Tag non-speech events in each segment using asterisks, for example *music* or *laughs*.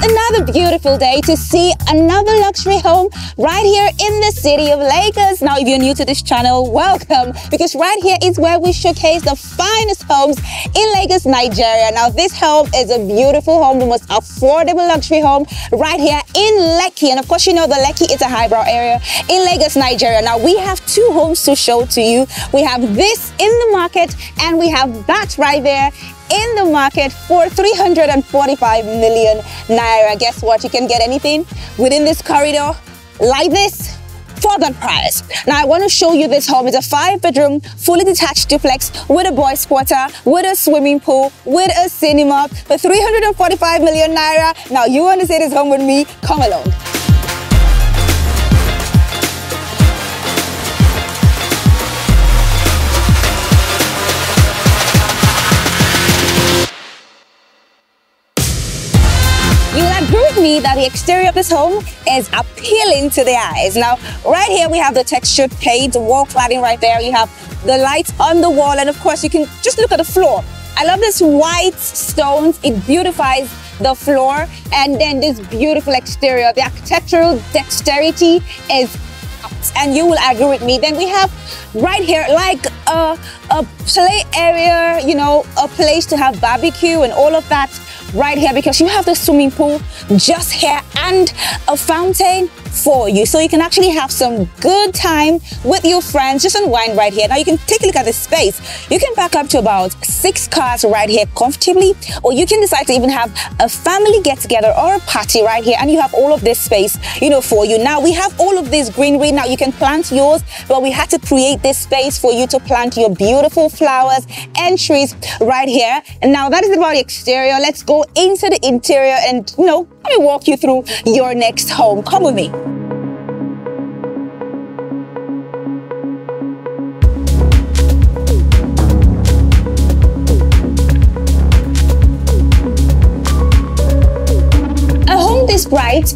Another beautiful day to see another luxury home right here in the city of Lagos. Now, if you're new to this channel, welcome because right here is where we showcase the finest homes in Lagos, Nigeria. Now, this home is a beautiful home, the most affordable luxury home right here in Lekki. And of course, you know the Lekki is a highbrow area in Lagos, Nigeria. Now, we have two homes to show to you. We have this in the market and we have that right there in the market for 345 million naira. Guess what? You can get anything within this corridor like this for that price. Now I want to show you this home. It's a five bedroom, fully detached duplex with a boys quarter, with a swimming pool, with a cinema for 345 million naira. Now you want to see this home with me? Come along. Me that the exterior of this home is appealing to the eyes. Now, right here we have the textured paint, the wall cladding right there. You have the lights on the wall, and of course you can just look at the floor. I love this white stones. It beautifies the floor, and then this beautiful exterior. The architectural dexterity is and you will agree with me. Then we have right here like a, a play area, you know, a place to have barbecue and all of that right here because you have the swimming pool just here and a fountain for you. So you can actually have some good time with your friends, just unwind right here. Now you can take a look at the space. You can pack up to about six cars right here comfortably, or you can decide to even have a family get together or a party right here and you have all of this space, you know, for you. Now we have all of this greenery. Now you can plant yours, but we had to create this space for you to plant your beautiful flowers and trees right here. And now that is about the exterior. Let's go into the interior and, you know, let me walk you through your next home. Come with me.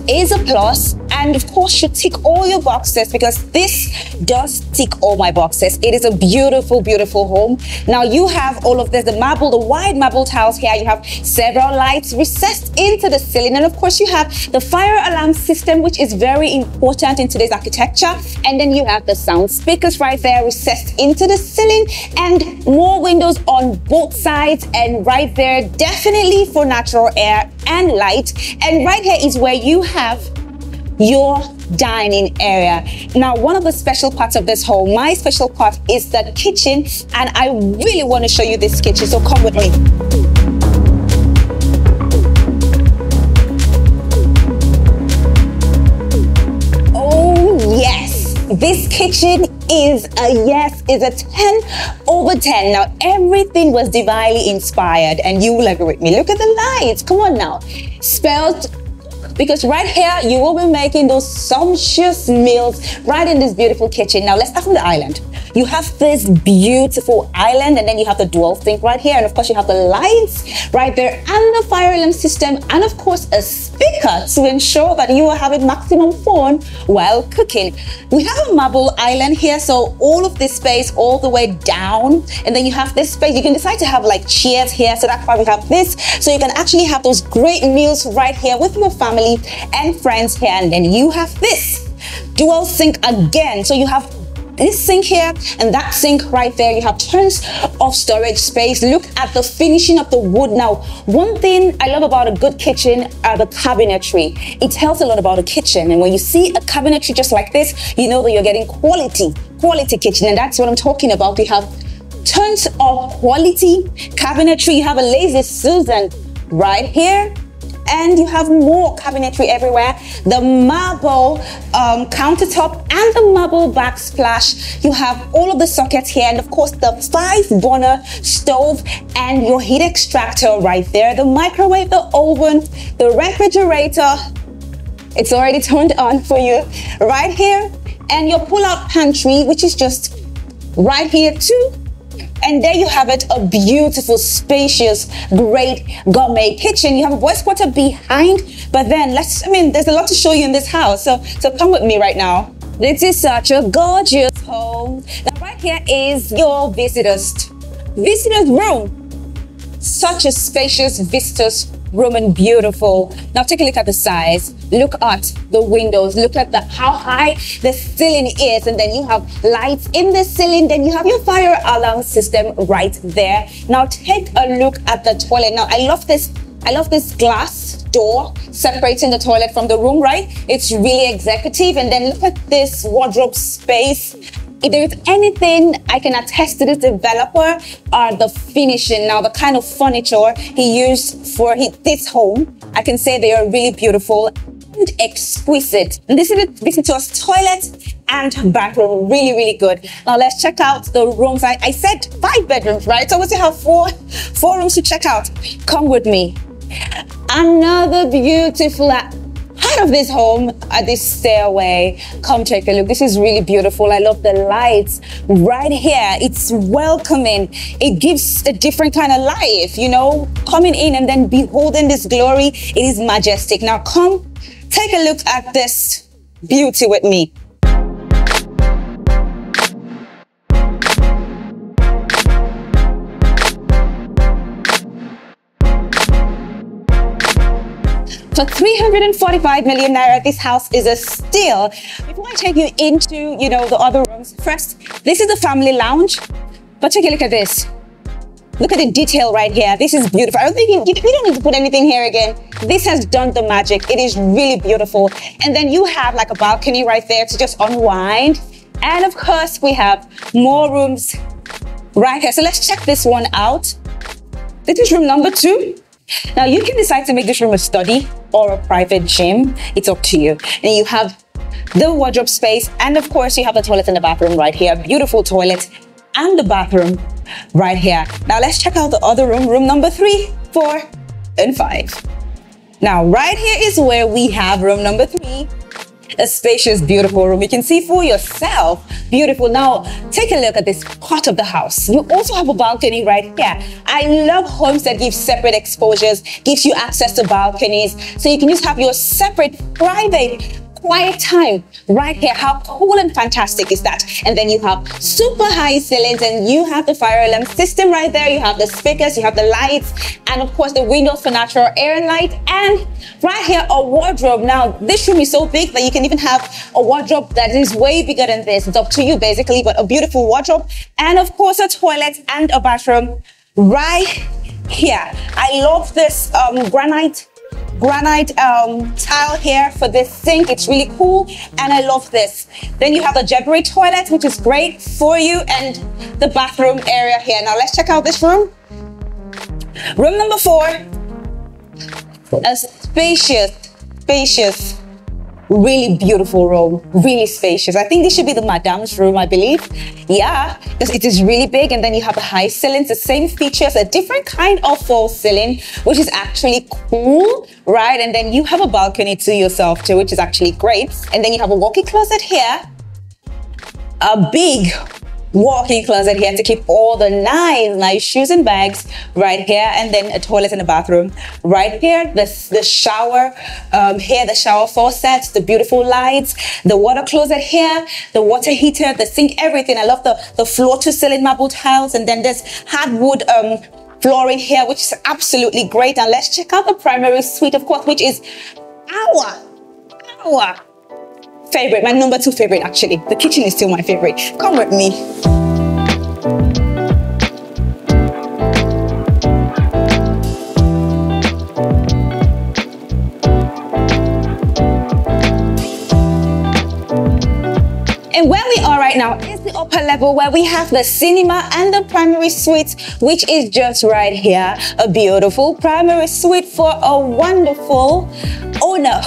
Is a plus and of course should tick all your boxes because this does tick all my boxes. It is a beautiful, beautiful home. Now you have all of this, the marble, the wide marble tiles here. You have several lights recessed into the ceiling. And of course you have the fire alarm system, which is very important in today's architecture. And then you have the sound speakers right there recessed into the ceiling and more windows on both sides and right there, definitely for natural air and light. And right here is where you have your dining area. Now, one of the special parts of this home, my special part is the kitchen, and I really want to show you this kitchen, so come with me. Oh, yes, this kitchen is a yes, is a 10 over 10. Now, everything was divinely inspired, and you will agree with me. Look at the lights. Come on now. Spelled because right here you will be making those sumptuous meals right in this beautiful kitchen. Now let's start from the island. You have this beautiful island and then you have the dual sink right here and of course you have the lights right there and the fire alarm system and of course a speaker to ensure that you are having maximum fun while cooking. We have a marble island here so all of this space all the way down and then you have this space. You can decide to have like chairs here so that's why we have this. So you can actually have those great meals right here with your family and friends here and then you have this. Dual sink again. So you have this sink here and that sink right there. You have tons of storage space. Look at the finishing of the wood. Now one thing i love about a good kitchen are the cabinetry. It tells a lot about a kitchen. And when you see a cabinetry just like this you know that you're getting quality quality kitchen. And that's what i'm talking about. You have tons of quality cabinetry. You have a lazy susan right here and you have more cabinetry everywhere. The marble um, countertop and the marble backsplash. You have all of the sockets here and of course the five burner stove and your heat extractor right there. The microwave, the oven, the refrigerator. It's already turned on for you right here. And your pull-out pantry, which is just right here too and there you have it, a beautiful, spacious, great gourmet kitchen. You have a boys quarter behind, but then let's, I mean, there's a lot to show you in this house. So, so come with me right now. This is such a gorgeous home. Now right here is your visitors, visitors room. Such a spacious, vistas room and beautiful. Now take a look at the size. Look at the windows. Look at the how high the ceiling is. And then you have lights in the ceiling. Then you have your fire alarm system right there. Now take a look at the toilet. Now I love this. I love this glass door separating the toilet from the room, right? It's really executive. And then look at this wardrobe space if there's anything I can attest to this developer are the finishing. Now, the kind of furniture he used for his, this home, I can say they are really beautiful and exquisite. And this is a visitor's toilet and bathroom. Really, really good. Now let's check out the rooms. I, I said five bedrooms, right? So we still have four, four rooms to check out. Come with me. Another beautiful part of this home at this stairway. Come take a look. This is really beautiful. I love the lights right here. It's welcoming. It gives a different kind of life, you know, coming in and then beholding this glory. It is majestic. Now come take a look at this beauty with me. For 345 million naira, this house is a steal. Before I take you into, you know, the other rooms, first, this is the family lounge. But take a look at this. Look at the detail right here. This is beautiful. I don't think you, we don't need to put anything here again. This has done the magic. It is really beautiful. And then you have like a balcony right there to just unwind. And of course, we have more rooms right here. So let's check this one out. This is room number two. Now you can decide to make this room a study or a private gym. It's up to you. And you have the wardrobe space. And of course, you have the toilet and the bathroom right here. Beautiful toilet and the bathroom right here. Now let's check out the other room, room number three, four, and five. Now, right here is where we have room number three, a spacious, beautiful room. You can see for yourself. Beautiful. Now, take a look at this part of the house. You also have a balcony right here. I love homes that give separate exposures, gives you access to balconies, so you can just have your separate private quiet time right here. How cool and fantastic is that? And then you have super high ceilings and you have the fire alarm system right there. You have the speakers, you have the lights, and of course the windows for natural air and light. And right here, a wardrobe. Now, this room is so big that you can even have a wardrobe that is way bigger than this. It's up to you basically, but a beautiful wardrobe. And of course, a toilet and a bathroom right here. I love this um, granite granite um, tile here for this sink. It's really cool and I love this. Then you have the Geberit toilet, which is great for you and the bathroom area here. Now let's check out this room. Room number four, a spacious, spacious really beautiful room, really spacious. I think this should be the Madame's room, I believe. Yeah, because it is really big and then you have a high ceilings, the same features, a different kind of false ceiling, which is actually cool, right? And then you have a balcony to yourself too, which is actually great. And then you have a walk-in closet here, a big walk-in closet here to keep all the nice, nice shoes and bags right here. And then a toilet and a bathroom right here. The, the shower um, here, the shower faucets, the beautiful lights, the water closet here, the water heater, the sink, everything. I love the, the floor to ceiling marble tiles. And then there's hardwood um, flooring here, which is absolutely great. And let's check out the primary suite, of course, which is our, our favorite, my number two favorite actually. The kitchen is still my favorite. Come with me. And where we are right now is the upper level where we have the cinema and the primary suite, which is just right here. A beautiful primary suite for a wonderful owner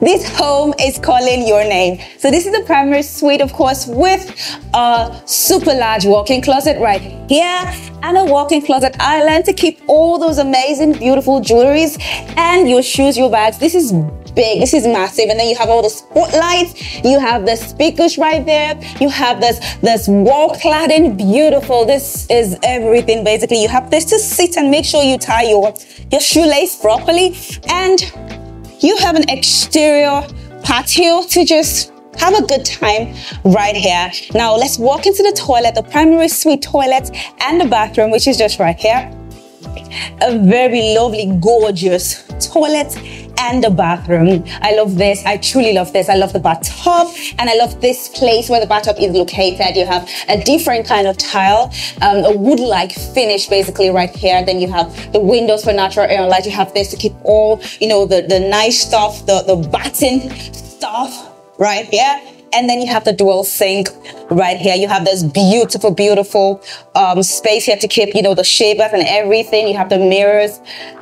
this home is calling your name. So this is the primary suite, of course, with a super large walk-in closet right here and a walk-in closet island to keep all those amazing, beautiful jewelries and your shoes, your bags. This is big. This is massive. And then you have all the spotlights. You have the speakers right there. You have this, this wall cladding. Beautiful. This is everything basically. You have this to sit and make sure you tie your, your shoelace properly. And you have an exterior patio to just have a good time right here. Now let's walk into the toilet, the primary suite toilet and the bathroom, which is just right here. a very lovely, gorgeous toilet and the bathroom. I love this. I truly love this. I love the bathtub and I love this place where the bathtub is located. You have a different kind of tile, um, a wood-like finish basically right here. Then you have the windows for natural air and light. You have this to keep all, you know, the, the nice stuff, the, the batten stuff right here and then you have the dual sink right here. You have this beautiful, beautiful um, space here to keep, you know, the shavers and everything. You have the mirrors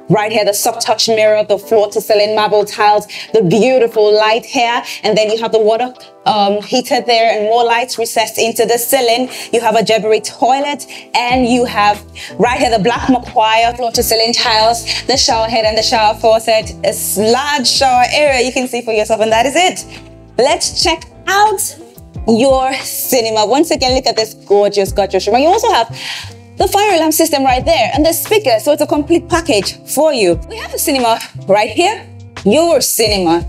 right here, the soft touch mirror, the floor to ceiling marble tiles, the beautiful light here. And then you have the water um, heater there and more lights recessed into the ceiling. You have a Geberit toilet and you have right here the black Marquina floor to ceiling tiles, the shower head and the shower faucet, a large shower area you can see for yourself and that is it. Let's check out your cinema. Once again, look at this gorgeous, gorgeous room. You also have the fire alarm system right there and the speaker. So it's a complete package for you. We have a cinema right here. Your cinema.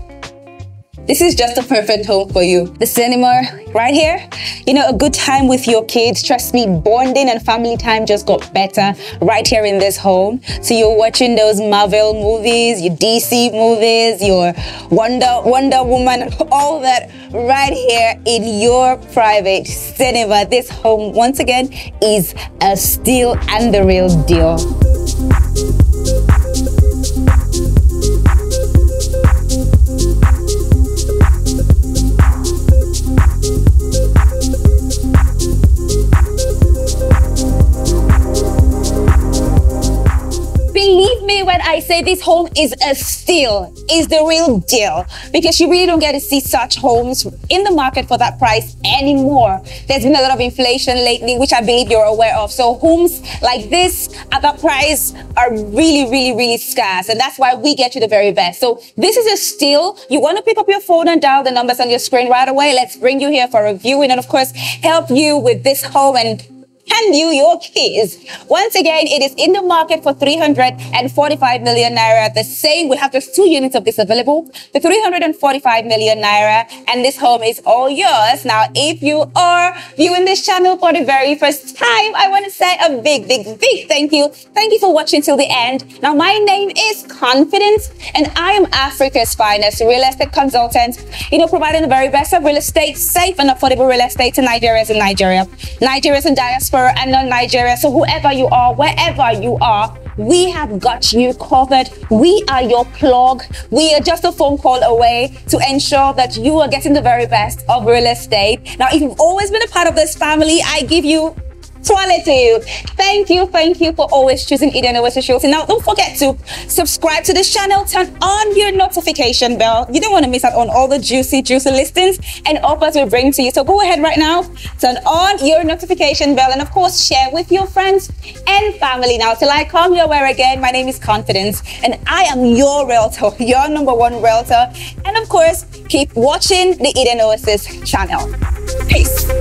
This is just a perfect home for you. The cinema right here. You know, a good time with your kids. Trust me, bonding and family time just got better right here in this home. So you're watching those Marvel movies, your DC movies, your Wonder Wonder Woman, all that right here in your private cinema. This home, once again, is a steal and the real deal. Say this home is a steal, is the real deal, because you really don't get to see such homes in the market for that price anymore. There's been a lot of inflation lately, which I believe you're aware of. So homes like this at that price are really, really, really scarce. And that's why we get you the very best. So this is a steal. You want to pick up your phone and dial the numbers on your screen right away. Let's bring you here for a viewing and of course help you with this home and hand you your keys. Once again, it is in the market for 345 million naira. The same, we have just two units of this available. The 345 million naira, and this home is all yours. Now, if you are viewing this channel for the very first time, I want to say a big, big, big thank you. Thank you for watching till the end. Now, my name is Confidence, and I am Africa's finest real estate consultant. You know, providing the very best of real estate, safe and affordable real estate to Nigerians in Nigeria, Nigerians in diaspora and non-Nigeria. So whoever you are, wherever you are, we have got you covered. We are your plug. We are just a phone call away to ensure that you are getting the very best of real estate. Now, if you've always been a part of this family, I give you you. Thank you, thank you for always choosing Eden Oasis Show. Now, don't forget to subscribe to this channel, turn on your notification bell. You don't want to miss out on all the juicy, juicy listings and offers we bring to you. So go ahead right now, turn on your notification bell, and of course, share with your friends and family. Now, till I come your way again, my name is Confidence, and I am your realtor, *laughs* your number one realtor. And of course, keep watching the Eden Oasis channel. Peace.